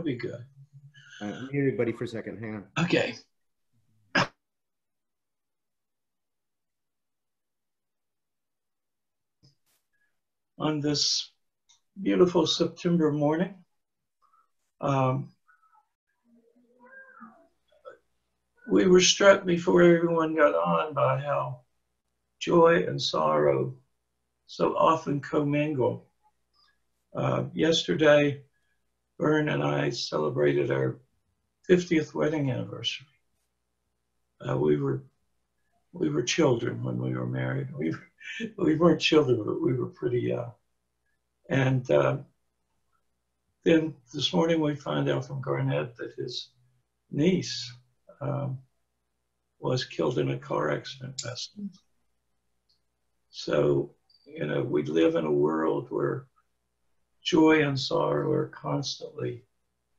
be good. Uh, mute everybody for a second. Hang on. Okay. On this beautiful September morning, um, we were struck before everyone got on by how joy and sorrow so often commingle. Uh, yesterday, Vern and I celebrated our 50th wedding anniversary. Uh, we were we were children when we were married. We we weren't children, but we were pretty young. And uh, then this morning we find out from Garnett that his niece um, was killed in a car accident night. So you know we live in a world where joy and sorrow are constantly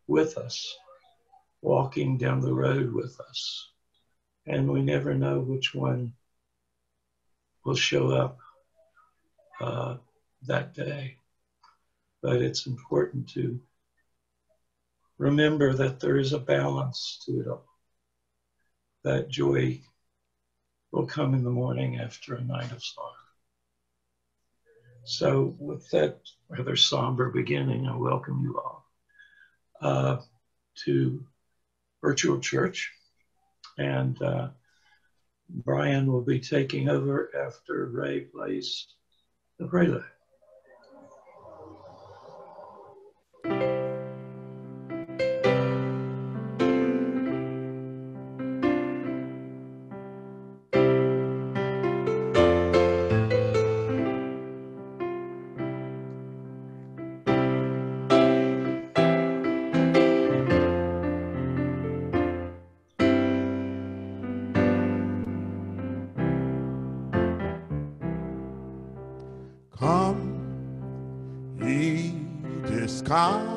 with us, walking down the road with us. And we never know which one will show up uh, that day. But it's important to remember that there is a balance to it all. That joy will come in the morning after a night of sorrow. So, with that rather somber beginning, I welcome you all uh, to Virtual Church. And uh, Bryan will be taking over after Ray plays the prelude.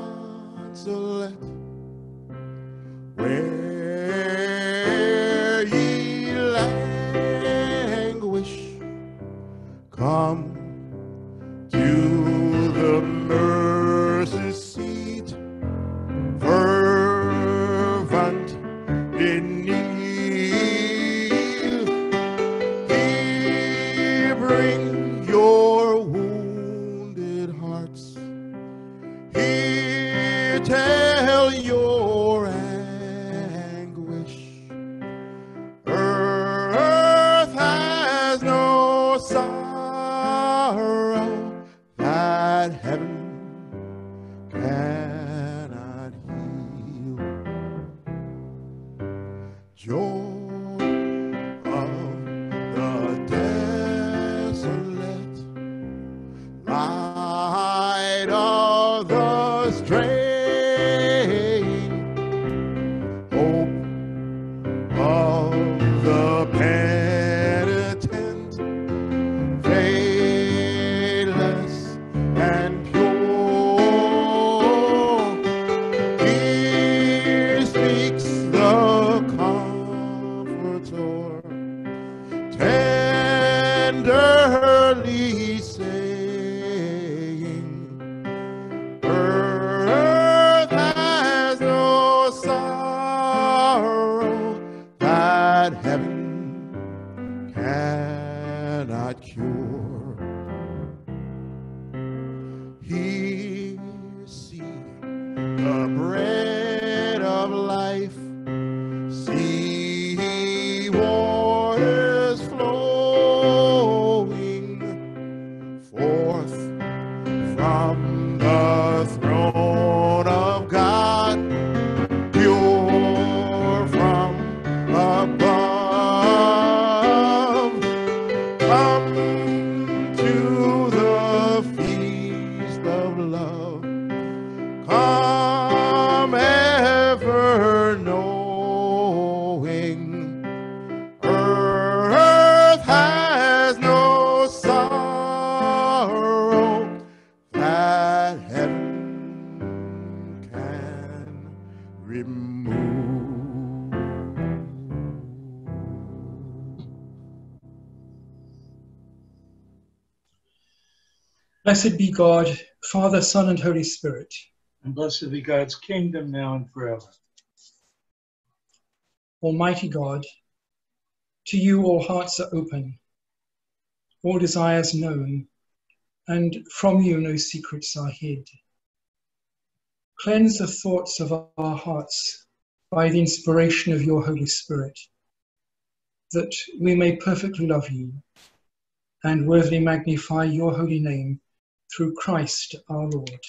Blessed be God, Father, Son, and Holy Spirit. And blessed be God's kingdom now and forever. Almighty God, to you all hearts are open, all desires known, and from you no secrets are hid. Cleanse the thoughts of our hearts by the inspiration of your Holy Spirit, that we may perfectly love you and worthily magnify your holy name through Christ our Lord.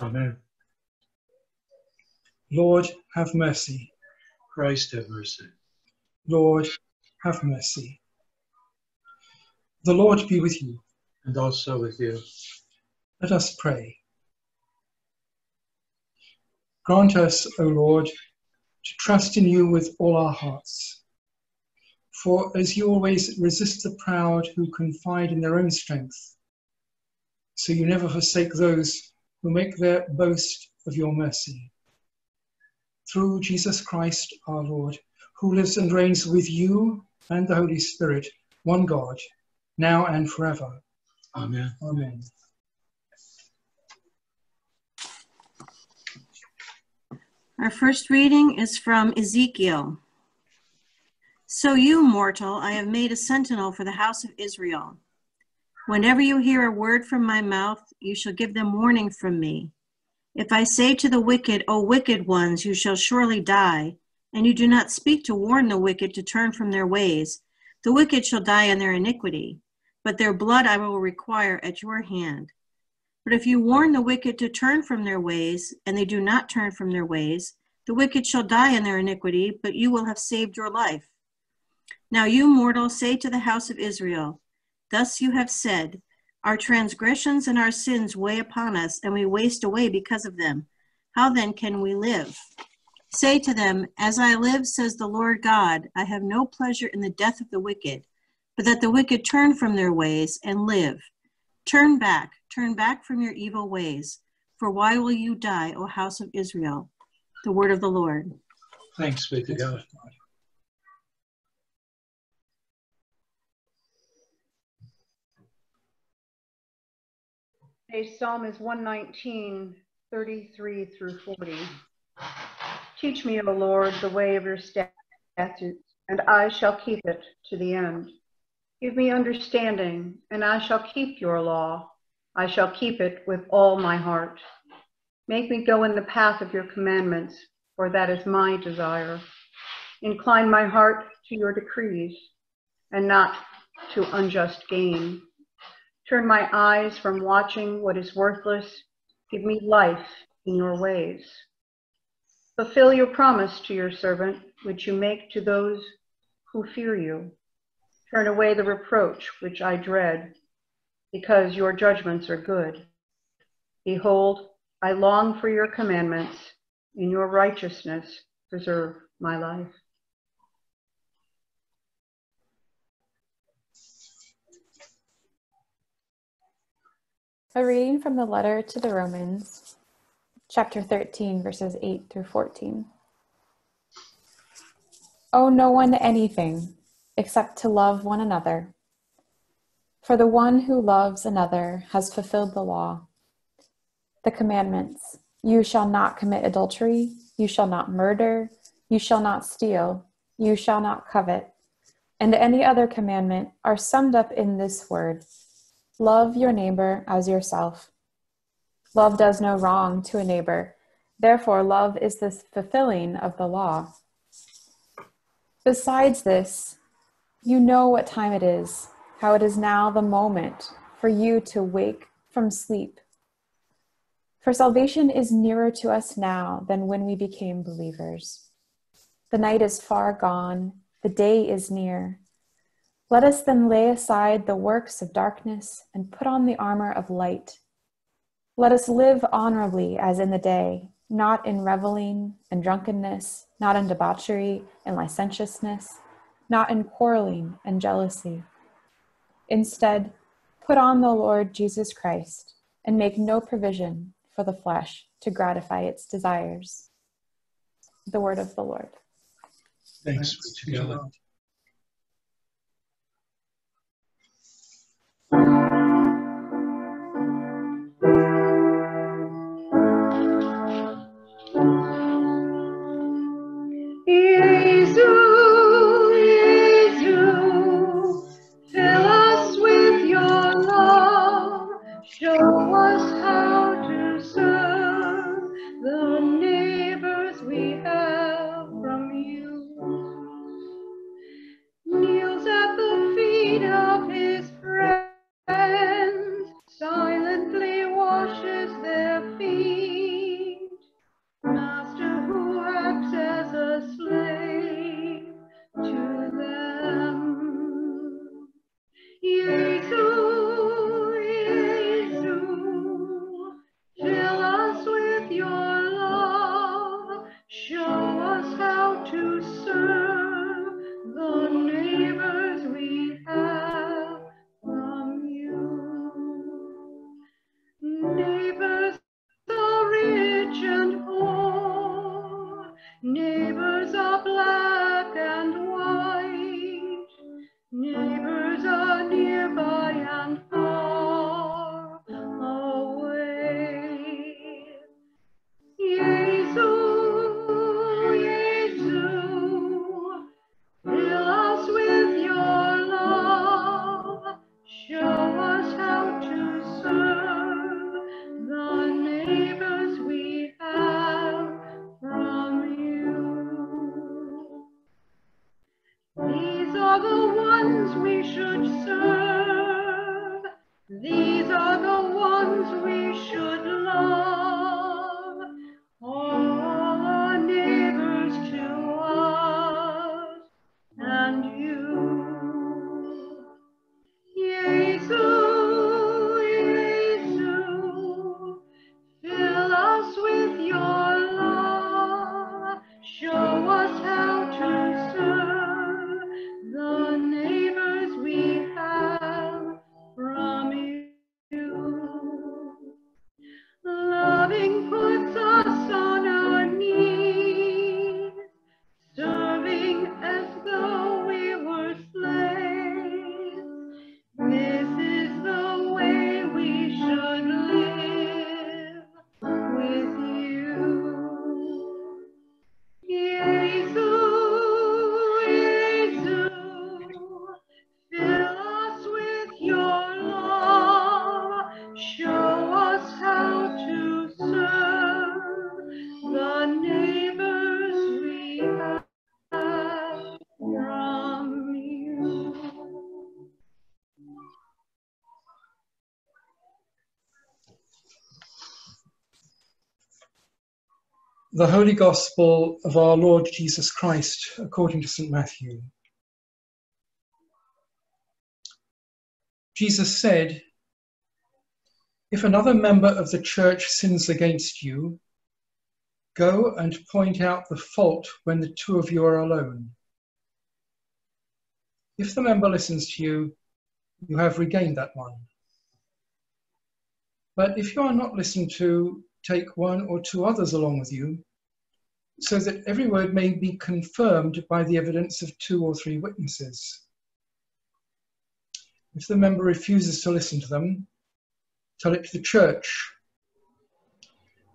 Amen. Lord, have mercy. Christ have mercy. Lord, have mercy. The Lord be with you. And also with you. Let us pray. Grant us, O Lord, to trust in you with all our hearts. For as you always resist the proud who confide in their own strength, so you never forsake those who make their boast of your mercy. Through Jesus Christ our Lord, who lives and reigns with you and the Holy Spirit, one God, now and forever. Amen. Amen. Our first reading is from Ezekiel. So you, mortal, I have made a sentinel for the house of Israel. Whenever you hear a word from my mouth, you shall give them warning from me. If I say to the wicked, O wicked ones, you shall surely die, and you do not speak to warn the wicked to turn from their ways, the wicked shall die in their iniquity, but their blood I will require at your hand. But if you warn the wicked to turn from their ways, and they do not turn from their ways, the wicked shall die in their iniquity, but you will have saved your life. Now you, mortal, say to the house of Israel, Thus you have said, Our transgressions and our sins weigh upon us, and we waste away because of them. How then can we live? Say to them, As I live, says the Lord God, I have no pleasure in the death of the wicked, but that the wicked turn from their ways and live. Turn back, turn back from your evil ways. For why will you die, O house of Israel? The word of the Lord. Thanks be to God. Today's psalm is 119, 33 through 40. Teach me, O Lord, the way of your statutes, and I shall keep it to the end. Give me understanding, and I shall keep your law. I shall keep it with all my heart. Make me go in the path of your commandments, for that is my desire. Incline my heart to your decrees, and not to unjust gain. Turn my eyes from watching what is worthless. Give me life in your ways. Fulfill your promise to your servant, which you make to those who fear you. Turn away the reproach which I dread, because your judgments are good. Behold, I long for your commandments. In your righteousness, preserve my life. A reading from the letter to the Romans, chapter 13, verses 8 through 14. Owe no one anything except to love one another. For the one who loves another has fulfilled the law. The commandments you shall not commit adultery, you shall not murder, you shall not steal, you shall not covet, and any other commandment are summed up in this word Love your neighbor as yourself. Love does no wrong to a neighbor. Therefore, love is the fulfilling of the law. Besides this, you know what time it is, how it is now the moment for you to wake from sleep. For salvation is nearer to us now than when we became believers. The night is far gone, the day is near. Let us then lay aside the works of darkness and put on the armor of light. Let us live honorably as in the day, not in reveling and drunkenness, not in debauchery and licentiousness, not in quarreling and jealousy. Instead, put on the Lord Jesus Christ and make no provision for the flesh to gratify its desires. The word of the Lord. Thanks be to God. The Holy Gospel of our Lord Jesus Christ according to St. Matthew. Jesus said, If another member of the church sins against you, go and point out the fault when the two of you are alone. If the member listens to you, you have regained that one. But if you are not listened to, take one or two others along with you, so that every word may be confirmed by the evidence of two or three witnesses. If the member refuses to listen to them, tell it to the church.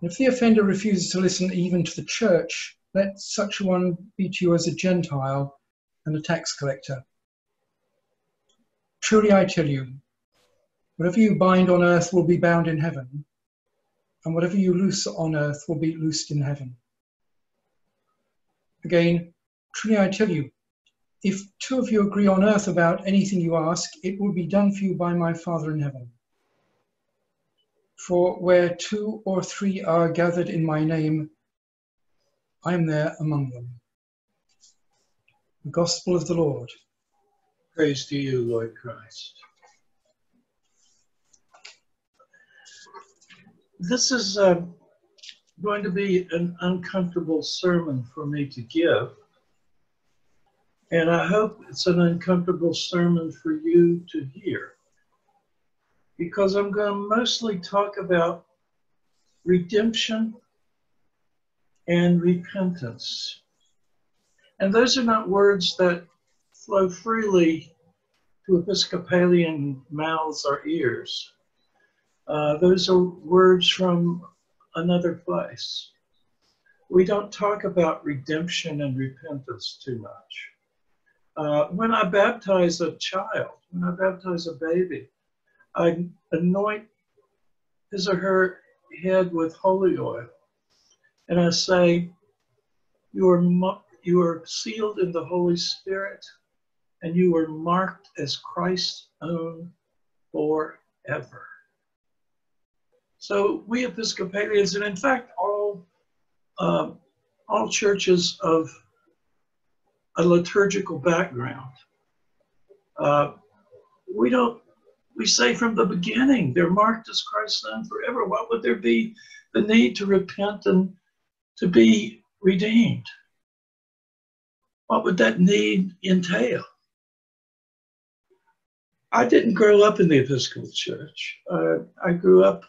If the offender refuses to listen even to the church, let such one be to you as a Gentile and a tax collector. Truly I tell you, whatever you bind on earth will be bound in heaven, and whatever you loose on earth will be loosed in heaven. Again, truly I tell you, if two of you agree on earth about anything you ask, it will be done for you by my Father in heaven. For where two or three are gathered in my name, I am there among them. The Gospel of the Lord. Praise to you, Lord Christ. This is uh, going to be an uncomfortable sermon for me to give. And I hope it's an uncomfortable sermon for you to hear. Because I'm going to mostly talk about redemption and repentance. And those are not words that flow freely to Episcopalian mouths or ears. Uh, those are words from another place. We don't talk about redemption and repentance too much. Uh, when I baptize a child, when I baptize a baby, I anoint his or her head with holy oil. And I say, you are, you are sealed in the Holy Spirit and you are marked as Christ's own forever. So we Episcopalians, and in fact, all uh, all churches of a liturgical background, uh, we don't. We say from the beginning they're marked as Christ's Son forever. What would there be the need to repent and to be redeemed? What would that need entail? I didn't grow up in the Episcopal Church. Uh, I grew up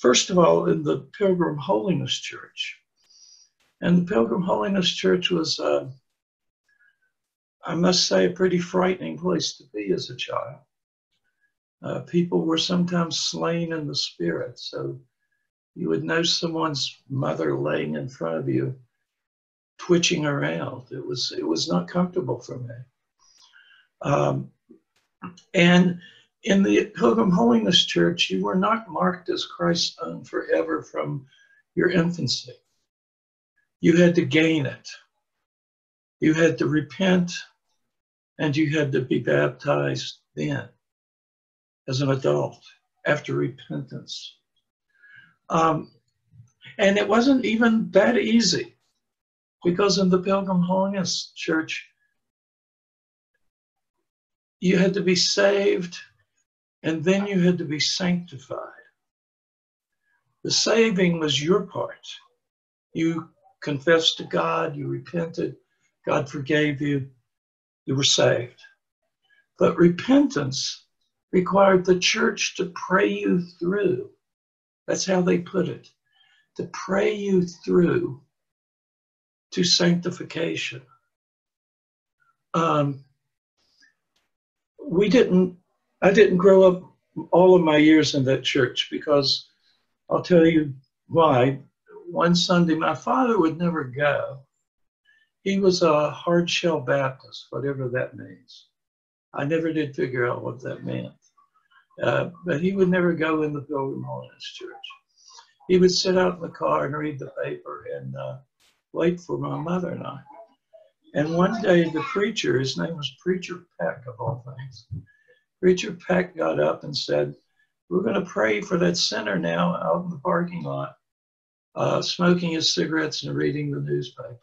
first of all, in the Pilgrim Holiness Church. And the Pilgrim Holiness Church was, uh, I must say, a pretty frightening place to be as a child. Uh, people were sometimes slain in the spirit. So you would know someone's mother laying in front of you, twitching around. It was it was not comfortable for me. Um, and in the Pilgrim Holiness Church, you were not marked as Christ's own forever from your infancy. You had to gain it. You had to repent and you had to be baptized then as an adult after repentance. Um, and it wasn't even that easy because in the Pilgrim Holiness Church, you had to be saved and then you had to be sanctified. The saving was your part. You confessed to God, you repented, God forgave you, you were saved. But repentance required the church to pray you through. That's how they put it to pray you through to sanctification. Um, we didn't, I didn't grow up all of my years in that church because I'll tell you why. One Sunday, my father would never go. He was a hard shell Baptist, whatever that means. I never did figure out what that meant. Uh, but he would never go in the Pilgrim Holiness Church. He would sit out in the car and read the paper and uh, wait for my mother and I. And one day the preacher, his name was Preacher Peck of all things, Preacher Peck got up and said, we're going to pray for that sinner now out in the parking lot, uh, smoking his cigarettes and reading the newspaper.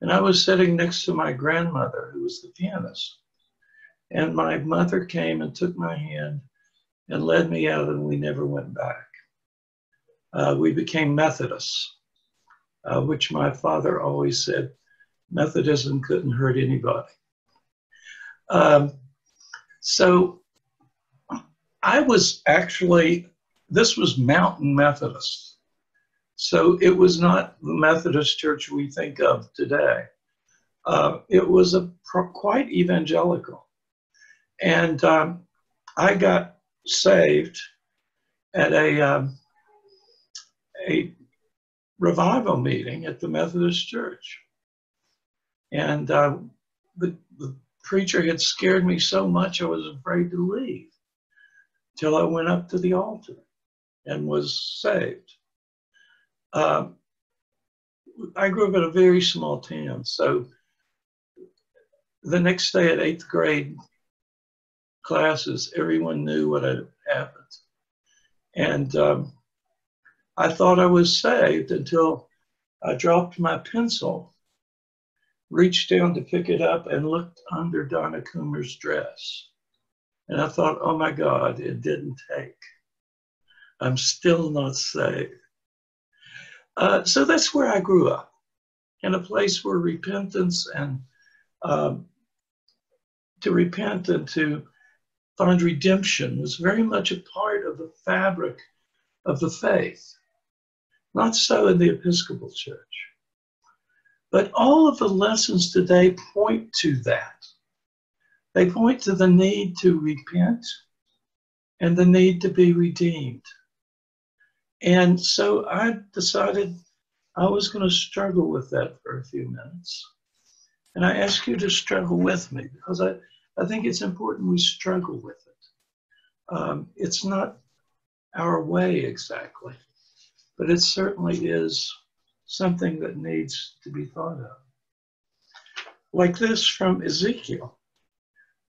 And I was sitting next to my grandmother, who was the pianist. And my mother came and took my hand and led me out, and we never went back. Uh, we became Methodists, uh, which my father always said Methodism couldn't hurt anybody. Um, so I was actually, this was Mountain Methodist. So it was not the Methodist church we think of today. Uh, it was a quite evangelical. And um, I got saved at a, um, a revival meeting at the Methodist Church. And uh, the, the preacher had scared me so much I was afraid to leave till I went up to the altar and was saved. Um, I grew up in a very small town, so the next day at eighth grade classes, everyone knew what had happened. And um, I thought I was saved until I dropped my pencil, reached down to pick it up, and looked under Donna Coomer's dress. And I thought, oh my God, it didn't take. I'm still not saved. Uh, so that's where I grew up, in a place where repentance and um, to repent and to find redemption was very much a part of the fabric of the faith. Not so in the Episcopal Church. But all of the lessons today point to that. They point to the need to repent and the need to be redeemed. And so I decided I was going to struggle with that for a few minutes. And I ask you to struggle with me because I, I think it's important we struggle with it. Um, it's not our way exactly, but it certainly is something that needs to be thought of. Like this from Ezekiel.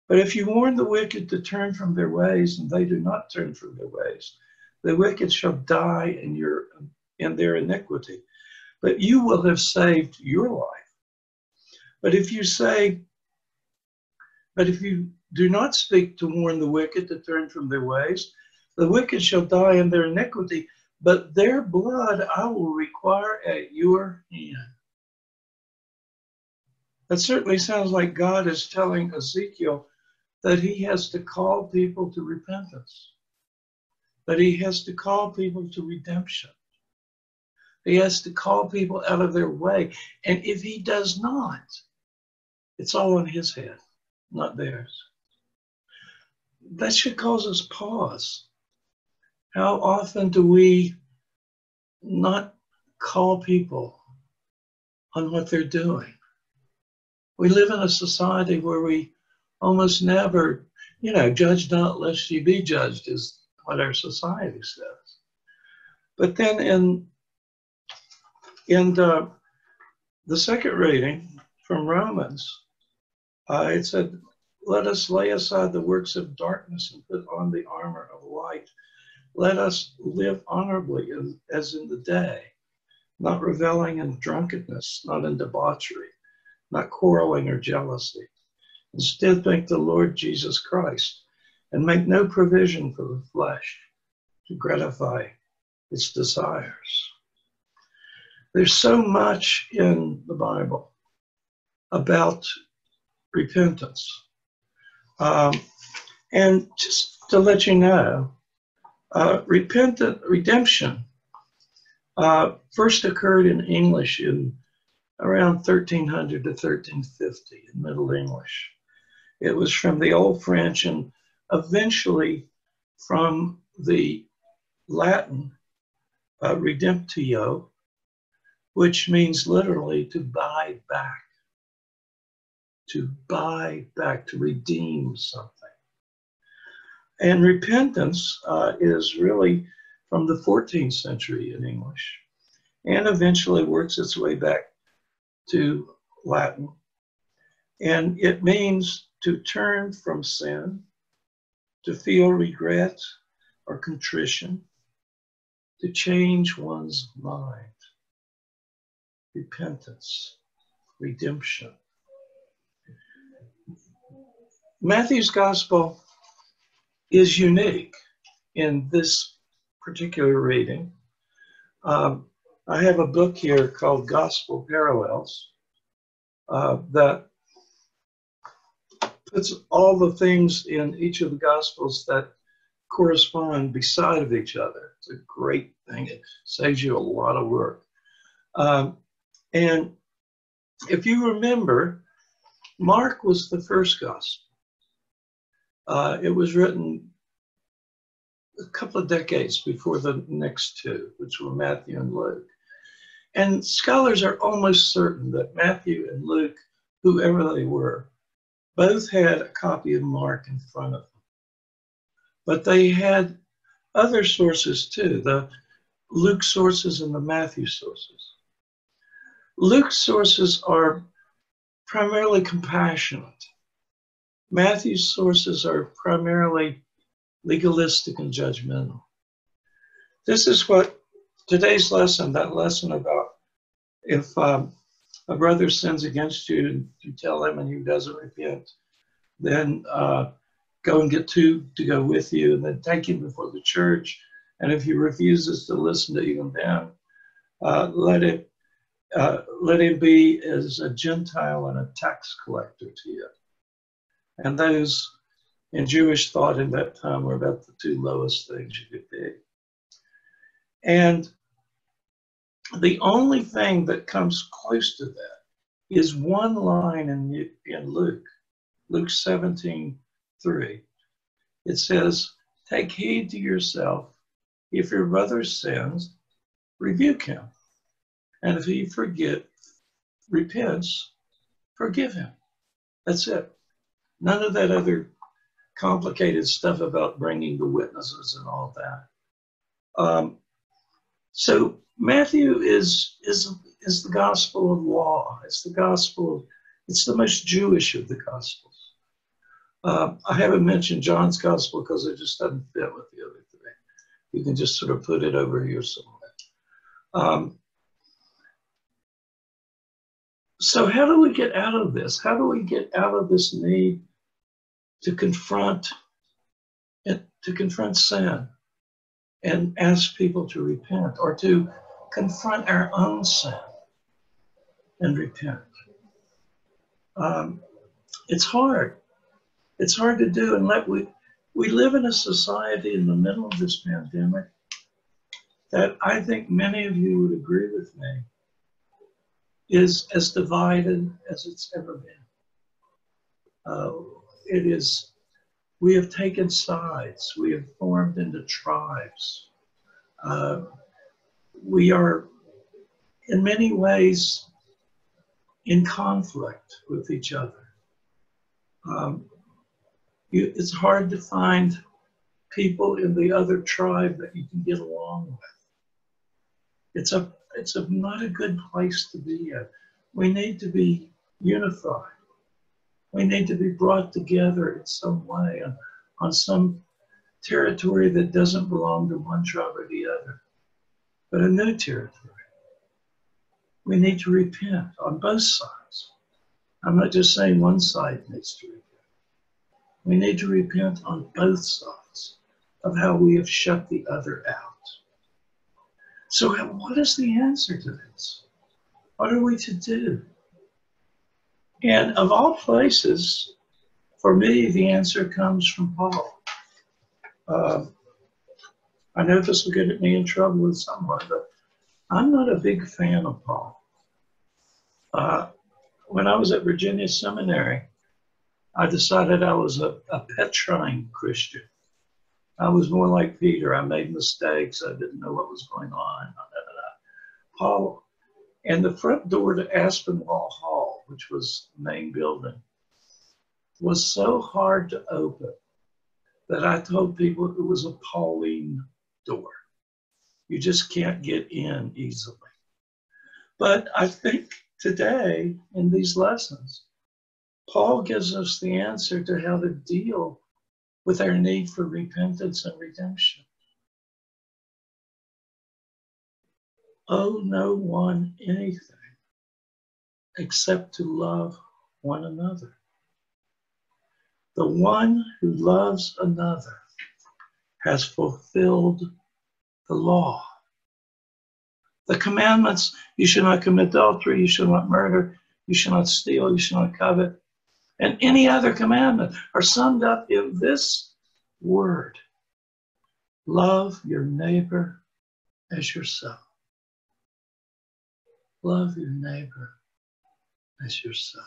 But if you warn the wicked to turn from their ways, and they do not turn from their ways, the wicked shall die in your in their iniquity. But you will have saved your life. But if you say, but if you do not speak to warn the wicked to turn from their ways, the wicked shall die in their iniquity, but their blood I will require at your hand. That certainly sounds like God is telling Ezekiel that he has to call people to repentance, that he has to call people to redemption, He has to call people out of their way. And if he does not, it's all on his head, not theirs. That should cause us pause. How often do we not call people on what they're doing? We live in a society where we almost never, you know, judge not lest ye be judged is what our society says. But then in in the, the second reading from Romans, uh, it said, Let us lay aside the works of darkness and put on the armor of light. Let us live honorably as in the day, not reveling in drunkenness, not in debauchery, not quarreling or jealousy. Instead, thank the Lord Jesus Christ and make no provision for the flesh to gratify its desires. There's so much in the Bible about repentance. Um, and just to let you know, uh, repentant redemption uh, first occurred in English in around 1300 to 1350 in Middle English. It was from the Old French and eventually from the Latin uh, redemptio, which means literally to buy back, to buy back, to redeem something. And repentance uh, is really from the 14th century in English and eventually works its way back to Latin. And it means to turn from sin, to feel regret or contrition, to change one's mind repentance, redemption. Matthew's gospel is unique in this particular reading. Um, I have a book here called Gospel Parallels uh, that puts all the things in each of the Gospels that correspond beside of each other. It's a great thing. It saves you a lot of work. Um, and if you remember, Mark was the first gospel. Uh, it was written a couple of decades before the next two, which were Matthew and Luke. And scholars are almost certain that Matthew and Luke, whoever they were, both had a copy of Mark in front of them. But they had other sources too, the Luke sources and the Matthew sources. Luke's sources are primarily compassionate. Matthew's sources are primarily legalistic and judgmental. This is what today's lesson, that lesson about if um, a brother sins against you and you tell him and he doesn't repent, then uh, go and get two to go with you and then take him before the church. And if he refuses to listen to even them, uh, let it uh, let him be as a Gentile and a tax collector to you. And those in Jewish thought in that time were about the two lowest things you could be. And the only thing that comes close to that is one line in, in Luke, Luke 17, 3. It says, Take heed to yourself. If your brother sins, rebuke him. And if he forget, repents, forgive him. That's it. None of that other complicated stuff about bringing the witnesses and all that. Um, so Matthew is is is the gospel of law. It's the gospel. Of, it's the most Jewish of the gospels. Uh, I haven't mentioned John's gospel because it just doesn't fit with the other three. You can just sort of put it over here somewhere. Um, so how do we get out of this? How do we get out of this need to confront it, to confront sin and ask people to repent or to confront our own sin and repent? Um, it's hard. It's hard to do, and let we we live in a society in the middle of this pandemic that I think many of you would agree with me is as divided as it's ever been. Uh, it is, we have taken sides, we have formed into tribes. Uh, we are, in many ways, in conflict with each other. Um, you, it's hard to find people in the other tribe that you can get along with. It's a it's a, not a good place to be in. We need to be unified. We need to be brought together in some way on, on some territory that doesn't belong to one tribe or the other, but a new territory. We need to repent on both sides. I'm not just saying one side needs to repent. We need to repent on both sides of how we have shut the other out. So, what is the answer to this? What are we to do? And of all places, for me, the answer comes from Paul. Uh, I know this will get me in trouble with someone, but I'm not a big fan of Paul. Uh, when I was at Virginia Seminary, I decided I was a, a Petrine Christian. I was more like Peter. I made mistakes. I didn't know what was going on. Paul, and the front door to Aspinwall Hall, which was the main building, was so hard to open that I told people it was a Pauline door. You just can't get in easily. But I think today in these lessons, Paul gives us the answer to how to deal with our need for repentance and redemption. Owe no one anything except to love one another. The one who loves another has fulfilled the law. The commandments you should not commit adultery, you should not murder, you should not steal, you should not covet, and any other commandment are summed up in this word love your neighbor as yourself. Love your neighbor as yourself.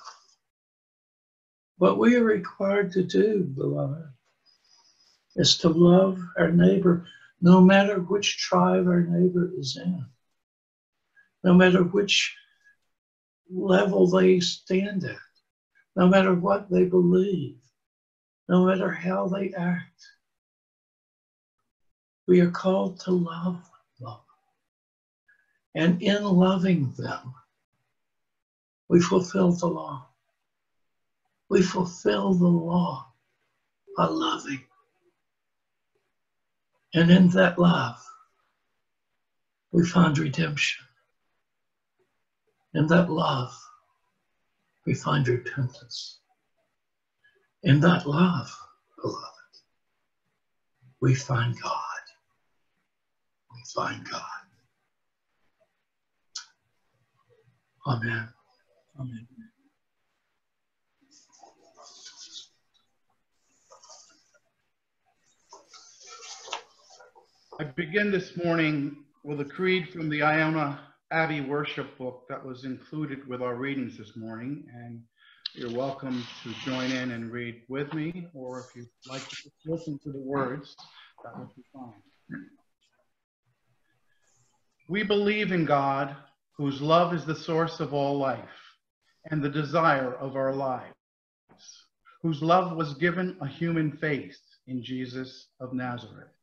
What we are required to do, beloved, is to love our neighbor no matter which tribe our neighbor is in, no matter which level they stand at no matter what they believe, no matter how they act. We are called to love them. And in loving them, we fulfill the law. We fulfill the law by loving. And in that love, we find redemption. In that love, we find repentance. In that love, beloved, we find God. We find God. Amen. Amen. I begin this morning with a creed from the Iona Abbey worship book that was included with our readings this morning. And you're welcome to join in and read with me, or if you'd like to listen to the words, that would be fine. We believe in God, whose love is the source of all life and the desire of our lives, whose love was given a human face in Jesus of Nazareth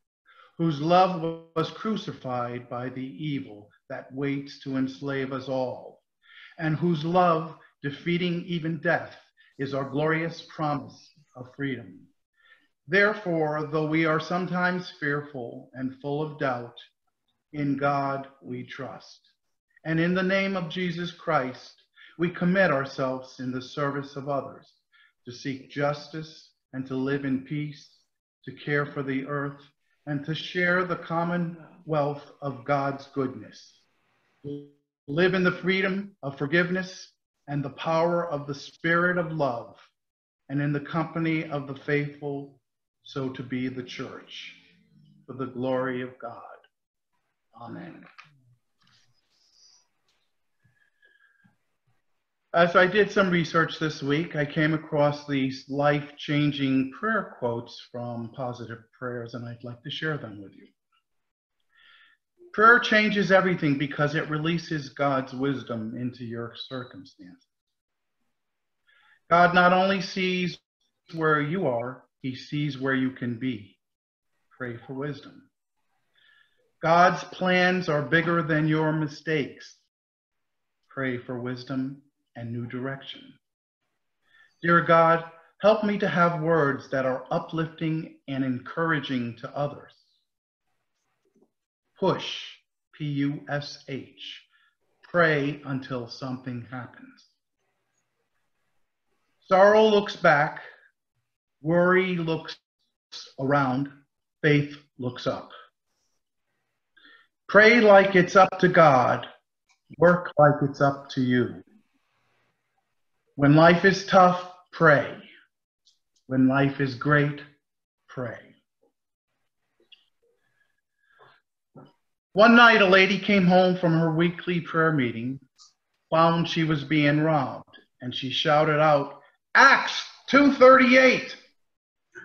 whose love was crucified by the evil that waits to enslave us all, and whose love, defeating even death, is our glorious promise of freedom. Therefore, though we are sometimes fearful and full of doubt, in God we trust. And in the name of Jesus Christ, we commit ourselves in the service of others, to seek justice and to live in peace, to care for the earth and to share the commonwealth of God's goodness. Live in the freedom of forgiveness and the power of the spirit of love, and in the company of the faithful, so to be the church, for the glory of God. Amen. Uh, As I did some research this week, I came across these life changing prayer quotes from Positive Prayers, and I'd like to share them with you. Prayer changes everything because it releases God's wisdom into your circumstances. God not only sees where you are, he sees where you can be. Pray for wisdom. God's plans are bigger than your mistakes. Pray for wisdom and new direction. Dear God, help me to have words that are uplifting and encouraging to others. Push, P U S H. Pray until something happens. Sorrow looks back, worry looks around, faith looks up. Pray like it's up to God, work like it's up to you. When life is tough, pray. When life is great, pray. One night, a lady came home from her weekly prayer meeting, found she was being robbed, and she shouted out, Acts 238,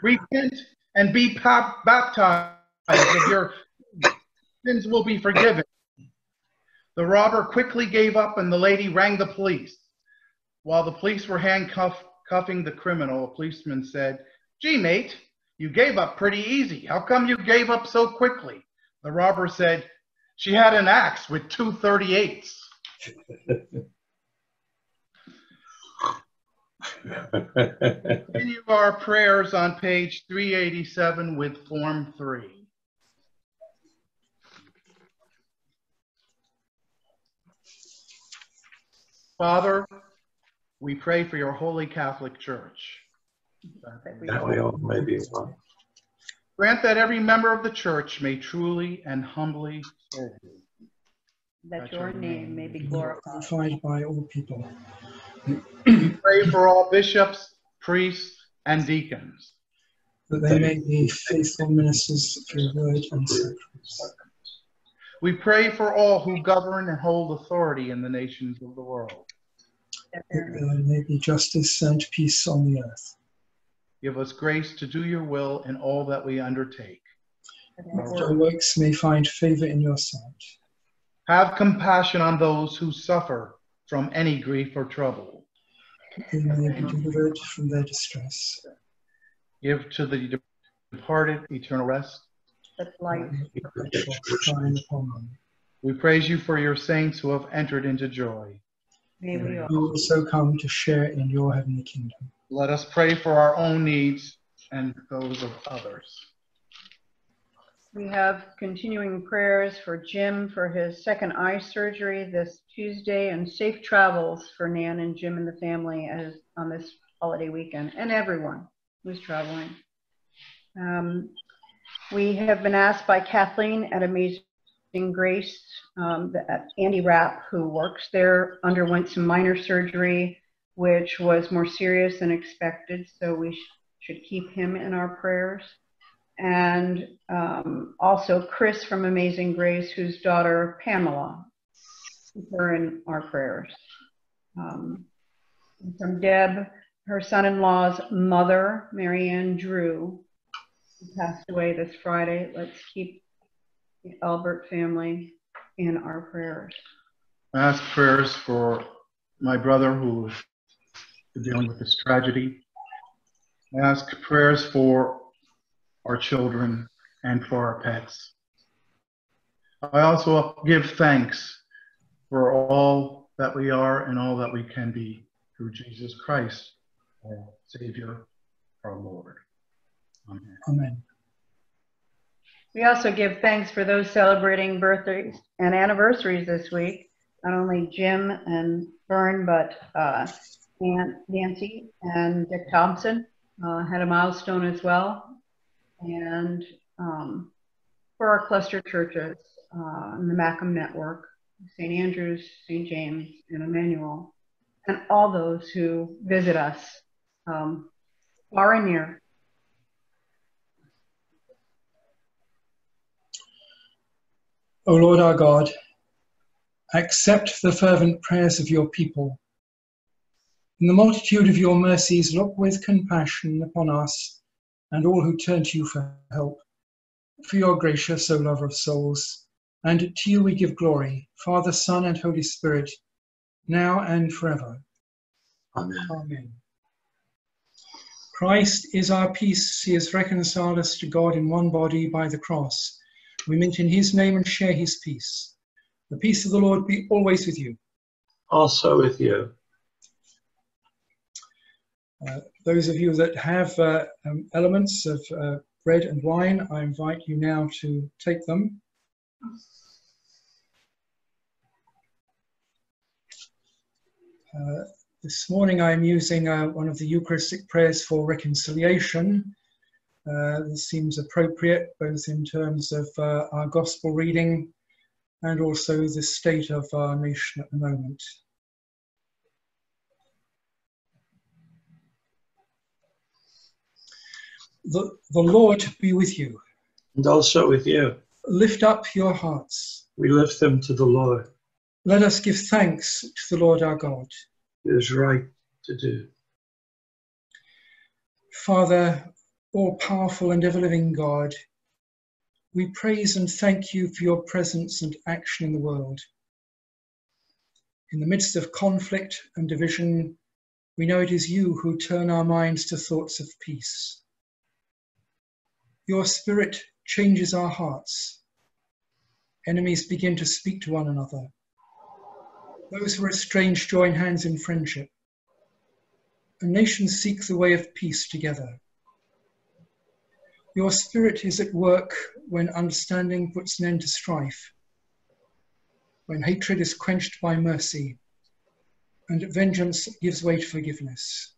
repent and be baptized, and your sins will be forgiven. The robber quickly gave up, and the lady rang the police. While the police were handcuffing the criminal, a policeman said, Gee, mate, you gave up pretty easy. How come you gave up so quickly? The robber said, She had an axe with two 38s. Continue our prayers on page 387 with Form 3. Father, we pray for your holy Catholic Church. That we all may be one. Grant that every member of the church may truly and humbly serve you. That your name may be glorified. Glorified by all people. We pray for all bishops, priests, and deacons. That they may be faithful ministers of your word and sacraments. We pray for all who govern and hold authority in the nations of the world. That there may be justice and peace on the earth. Give us grace to do your will in all that we undertake. That our works may find favor in your sight. Have compassion on those who suffer from any grief or trouble. They may be delivered from their distress. Give to the departed eternal rest. That light shine upon them. We praise you for your saints who have entered into joy. May we also come to share in your heavenly kingdom. Let us pray for our own needs and those of others. We have continuing prayers for Jim for his second eye surgery this Tuesday and safe travels for Nan and Jim and the family as on this holiday weekend and everyone who's traveling. Um, we have been asked by Kathleen at Amazing Grace, um, that Andy Rapp, who works there, underwent some minor surgery, which was more serious than expected. So we sh- should keep him in our prayers and um, also Chris from Amazing Grace, whose daughter Pamela, keep her in our prayers. Um, from Deb, her son-in-law's mother, Marianne Drew, passed away this Friday. Let's keep the Albert family in our prayers. I ask prayers for my brother who is dealing with this tragedy. I ask prayers for our children and for our pets. I also give thanks for all that we are and all that we can be through Jesus Christ, our Savior, our Lord. Amen. Amen. We also give thanks for those celebrating birthdays and anniversaries this week. Not only Jim and Vern, but uh, Aunt Nancy and Dick Thompson uh, had a milestone as well. And um, for our cluster churches uh, in the MACM Network, St. Andrews, St. James, and Emmanuel, and all those who visit us um, far and near. O Lord our God, accept the fervent prayers of your people. In the multitude of your mercies, look with compassion upon us and all who turn to you for help. For your gracious, O lover of souls, and to you we give glory, Father, Son, and Holy Spirit, now and forever. Amen. Amen. Christ is our peace. He has reconciled us to God in one body by the cross. We meet in his name and share his peace. The peace of the Lord be always with you. Also with you. Uh, those of you that have uh, um, elements of uh, bread and wine, I invite you now to take them. Uh, this morning I'm using uh, one of the Eucharistic prayers for reconciliation. Uh, this seems appropriate both in terms of uh, our gospel reading and also the state of our nation at the moment. The, the Lord be with you. And also with you. Lift up your hearts. We lift them to the Lord. Let us give thanks to the Lord our God. It is right to do. Father, all powerful and ever living God, we praise and thank you for your presence and action in the world. In the midst of conflict and division, we know it is you who turn our minds to thoughts of peace. Your spirit changes our hearts. Enemies begin to speak to one another. Those who are estranged join hands in friendship. And nations seek the way of peace together. Your spirit is at work when understanding puts an end to strife, when hatred is quenched by mercy, and vengeance gives way to forgiveness.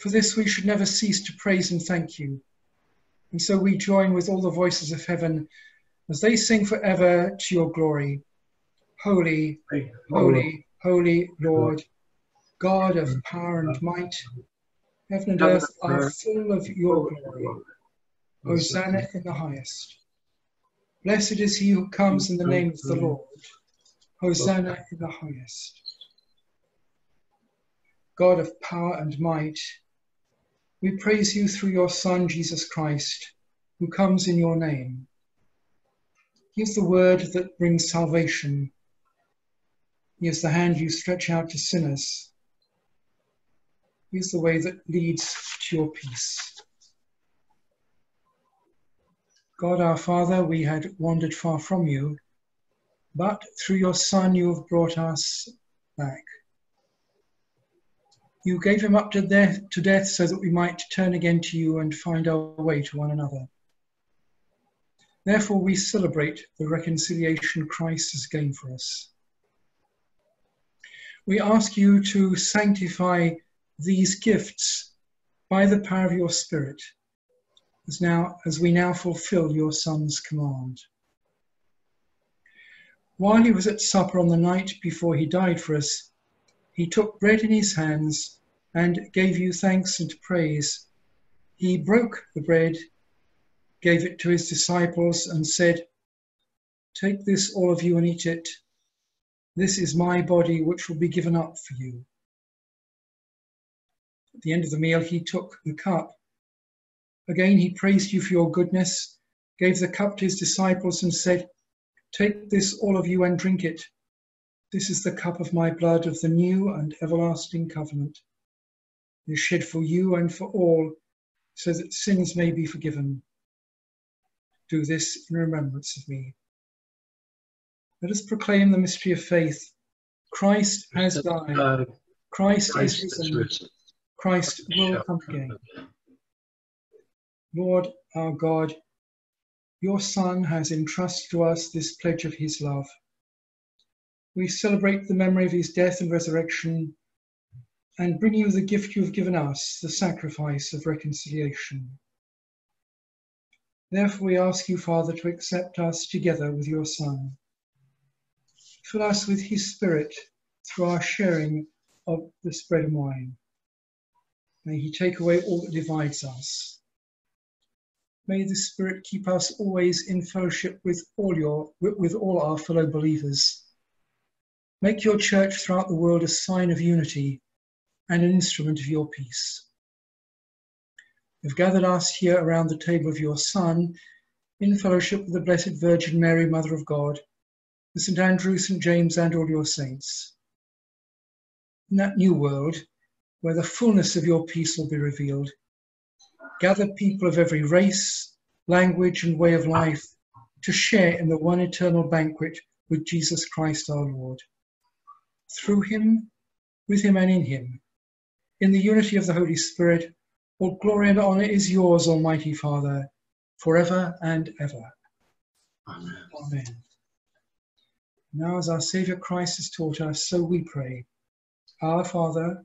For this we should never cease to praise and thank you. And so we join with all the voices of heaven as they sing forever to your glory. Holy, holy, holy Lord, God of power and might, heaven and earth are full of your glory. Hosanna in the highest. Blessed is he who comes in the name of the Lord. Hosanna in the highest. God of power and might, we praise you through your Son, Jesus Christ, who comes in your name. He is the word that brings salvation. He is the hand you stretch out to sinners. Is the way that leads to your peace. God our Father, we had wandered far from you, but through your Son you have brought us back. You gave him up to death, to death so that we might turn again to you and find our way to one another. Therefore, we celebrate the reconciliation Christ has gained for us. We ask you to sanctify these gifts by the power of your Spirit, as, now, as we now fulfill your Son's command. While he was at supper on the night before he died for us, he took bread in his hands and gave you thanks and praise. He broke the bread, gave it to his disciples, and said, Take this, all of you, and eat it. This is my body, which will be given up for you. At the end of the meal, he took the cup. Again, he praised you for your goodness, gave the cup to his disciples, and said, Take this, all of you, and drink it. This is the cup of my blood of the new and everlasting covenant. It is shed for you and for all, so that sins may be forgiven. Do this in remembrance of me. Let us proclaim the mystery of faith. Christ has died. Christ is risen. Christ will come again. Lord our God, your Son has entrusted to us this pledge of his love. We celebrate the memory of his death and resurrection and bring you the gift you have given us, the sacrifice of reconciliation. Therefore, we ask you, Father, to accept us together with your Son. Fill us with his Spirit through our sharing of this bread and wine. May he take away all that divides us. May the Spirit keep us always in fellowship with all your with, all our fellow believers. Make your church throughout the world a sign of unity and an instrument of your peace. You've gathered us here around the table of your Son in fellowship with the Blessed Virgin Mary, Mother of God, with St. Andrew, St. James, and all your saints. In that new world, where the fullness of your peace will be revealed, gather people of every race, language, and way of life to share in the one eternal banquet with Jesus Christ our Lord. Through him, with him, and in him, in the unity of the Holy Spirit, all glory and honor is yours, Almighty Father, forever and ever. Amen. Amen. Now, as our Saviour Christ has taught us, so we pray. Our Father,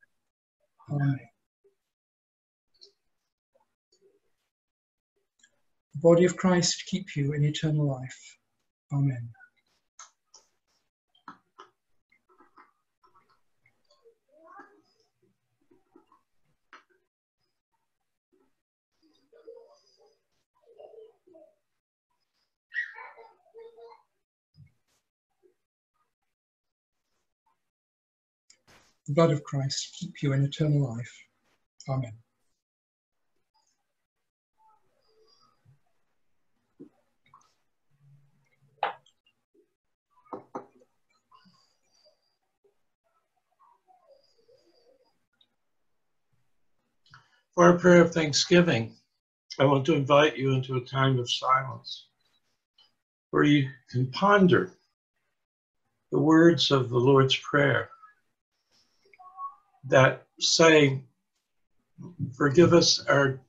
The body of Christ keep you in eternal life. Amen. The blood of Christ keep you in eternal life. Amen. For our prayer of thanksgiving, I want to invite you into a time of silence where you can ponder the words of the Lord's Prayer that say, Forgive us our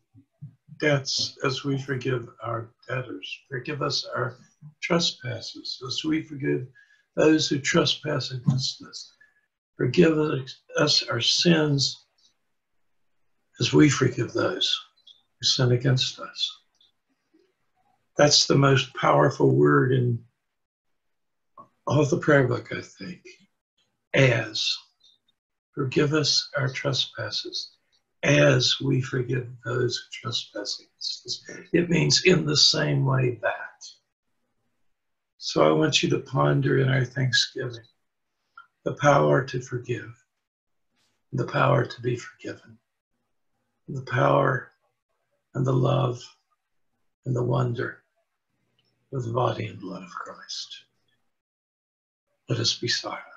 debts as we forgive our debtors. Forgive us our trespasses as we forgive those who trespass against us. Forgive us our sins as we forgive those who sin against us. That's the most powerful word in all the prayer book, I think. As. Forgive us our trespasses as we forgive those who trespass against us. It means in the same way that. So I want you to ponder in our thanksgiving the power to forgive, the power to be forgiven, the power and the love and the wonder of the body and blood of Christ. Let us be silent.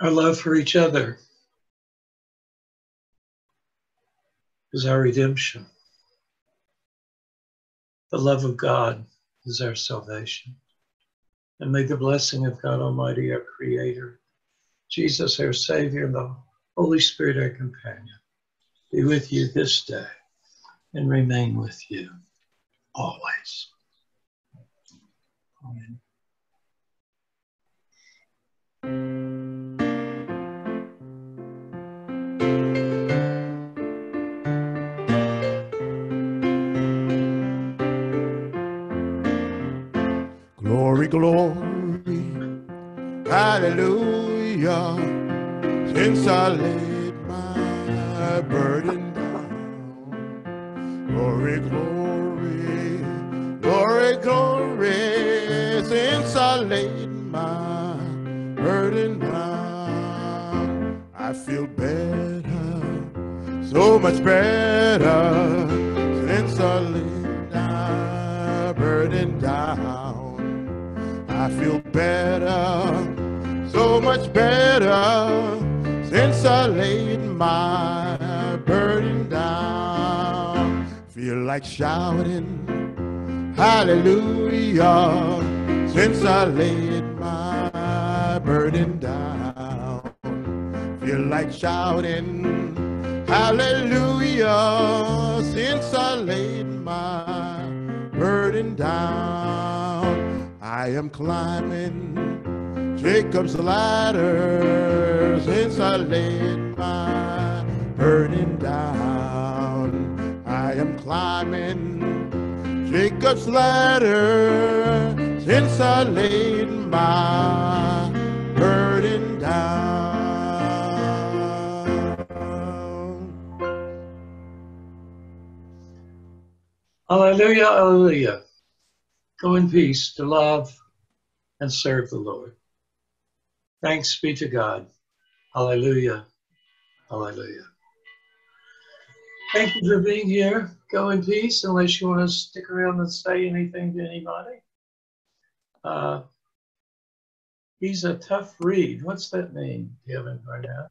Our love for each other is our redemption. The love of God is our salvation. And may the blessing of God Almighty, our Creator, Jesus, our Savior, and the Holy Spirit, our companion, be with you this day and remain with you always. Amen. Glory, glory, hallelujah. Since I laid my burden down. Glory, glory, glory, glory. Since I laid my burden down, I feel better, so much better. Since I laid much better since I laid my burden down. Feel like shouting, hallelujah, since I laid my burden down. Feel like shouting, hallelujah, since I laid my burden down. I am climbing Jacob's ladder since I laid my burden down. I am climbing Jacob's ladder since I laid my burden down. Hallelujah, hallelujah. Go in peace to love and serve the Lord. Thanks be to God. Hallelujah, hallelujah. Thank you for being here. Go in peace, unless you want to stick around and say anything to anybody. Uh, he's a tough read. What's that mean, Kevin Barnett?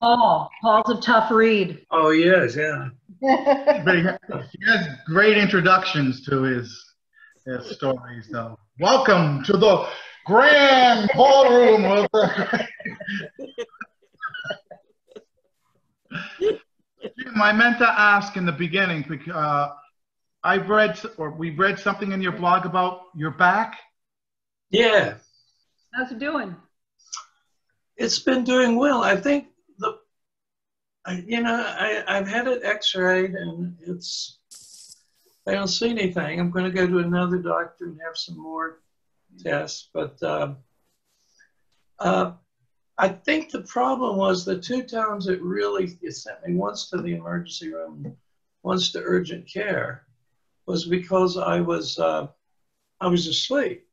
Paul, Paul's a tough read. Oh, yes, yeah. But he ha- he has great introductions to his, his stories, though. Welcome to the grand ballroom of the. Jim, I meant to ask in the beginning because uh, I've read or we read something in your blog about your back. Yeah, How's it doing? it's been doing well. I think the, I, you know, I, I've had it x-rayed and it's, I don't see anything. I'm going to go to another doctor and have some more tests. But uh, uh, I think the problem was the two times it really, it sent me once to the emergency room, once to urgent care, was because I was, uh, I was asleep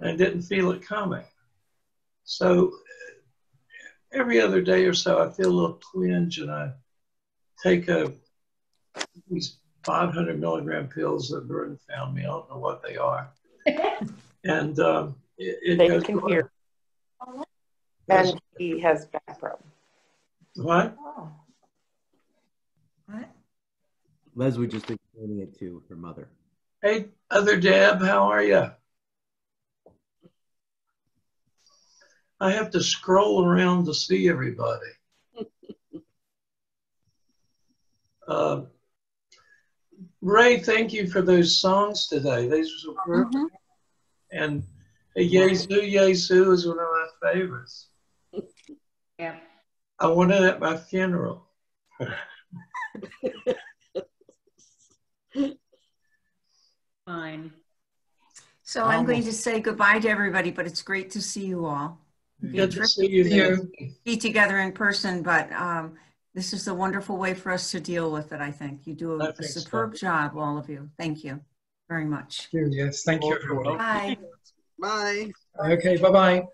and didn't feel it coming. So every other day or so, I feel a little twinge, and I take a these 500 milligram pills that Burton found me. I don't know what they are, and um, it, it They goes can away. hear. And he has back problems. What? Les was just explaining it to her mother. Hey, other Deb, how are you? I have to scroll around to see everybody. Uh, Ray, thank you for those songs today. These were perfect. Mhm. And hey, Yesu, Yesu is one of my favorites. Yeah. I want it at my funeral. Fine. So I'm going to say goodbye to everybody, but it's great to see you all. Good to see you. See you. Be together in person, but um, this is a wonderful way for us to deal with it, I think. You do a think so. superb job, all of you. Thank you very much. Yes, thank you, everybody. Bye. Bye. Okay, bye-bye.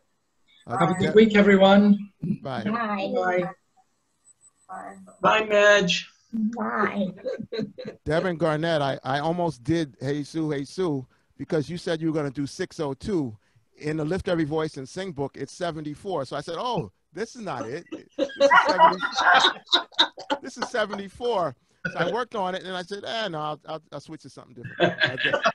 Have a good week, everyone. Bye. Bye. Bye, Madge. Bye. Devin Garnett, I, I almost did Hey Sue, Hey Sue, because you said you were going to do 602. In the Lift Every Voice and Sing book, it's 74. So I said, oh, this is not it. This is, 70 this is 74. So I worked on it and I said, eh, no, I'll, I'll, I'll switch to something different.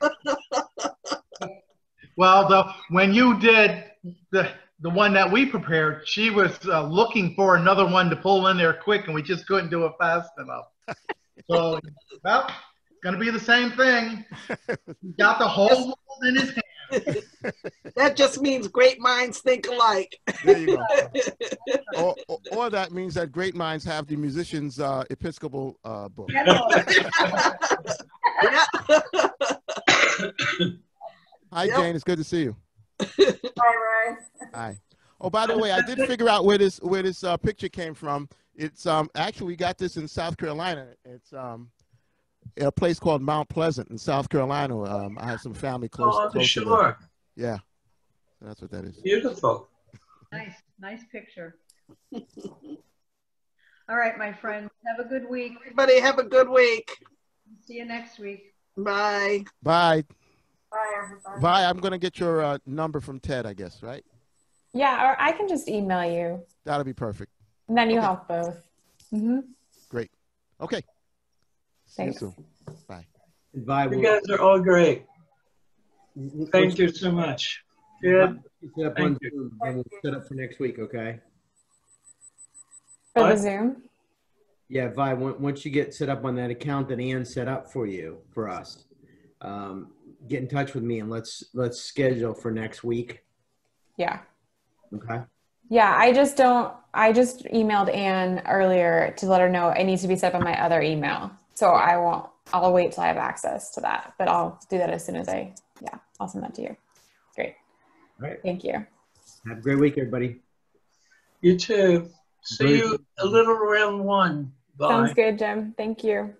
Well, the when you did the the one that we prepared, she was uh, looking for another one to pull in there quick, and we just couldn't do it fast enough. So, well, gonna be the same thing. He got the whole world in his hand. That just means great minds think alike. There you go. or, or, or that means that great minds have the musician's uh, Episcopal uh, book. Hi, Yep. Jane. It's good to see you. Hi. Ryan. Hi. Oh, by the way, I did figure out where this where this uh, picture came from. It's um actually we got this in South Carolina. It's um a place called Mount Pleasant in South Carolina. Um, I have some family close. Oh, close to there. sure. Yeah, that's what that is. Beautiful. Nice, nice picture. All right, my friends, have a good week. Everybody have a good week. See you next week. Bye. Bye. Bye, everybody. Vy, I'm gonna get your uh, number from Ted, I guess, right? Yeah, or I can just email you. That'll be perfect. And then you Okay. have both. Mm-hmm. Great. Okay. See you Thanks. soon. Bye. Vy, You guys are all great. Thank you so much. Yeah. we'll Set up on Thank you. And we'll set up for next week, okay? For What? the Zoom? Yeah, Vy, on- once you get set up on that account that Ann set up for you, for us, um, get in touch with me and let's, let's schedule for next week, Yeah. okay? Yeah, I just don't. I just emailed Anne earlier to let her know it needs to be set up on my other email. So I won't. I'll wait till I have access to that, but I'll do that as soon as I. Yeah, I'll send that to you. Great. All right. Thank you. Have a great week, everybody. You too. See you a little around one. Bye. Sounds good, Jim. Thank you.